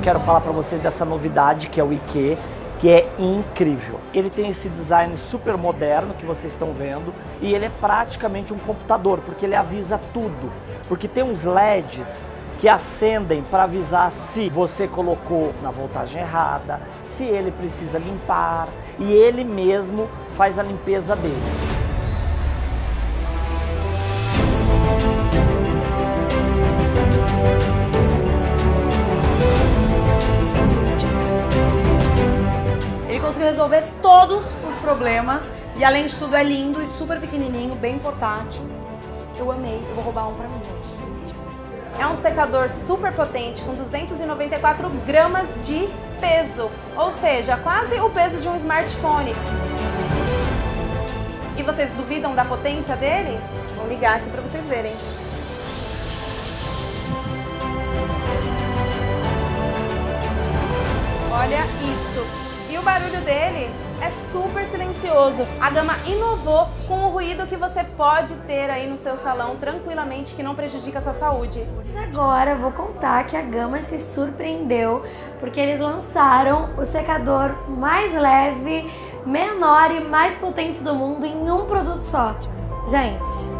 quero falar para vocês dessa novidade que é o IQ, que é incrível. Ele tem esse design super moderno que vocês estão vendo e ele é praticamente um computador, porque ele avisa tudo. Porque tem uns LEDs que acendem para avisar se você colocou na voltagem errada, se ele precisa limpar e ele mesmo faz a limpeza dele. Conseguiu resolver todos os problemas e além de tudo é lindo e super pequenininho, bem portátil. Eu amei, eu vou roubar um pra mim hoje. É um secador super potente com 294 gramas de peso, ou seja, quase o peso de um smartphone. E vocês duvidam da potência dele? Vou ligar aqui para vocês verem. Olha isso! Barulho dele é super silencioso. A Gama inovou com o ruído que você pode ter aí no seu salão tranquilamente que não prejudica a sua saúde. Mas agora vou contar que a Gama se surpreendeu porque eles lançaram o secador mais leve, menor e mais potente do mundo em um produto só. Gente,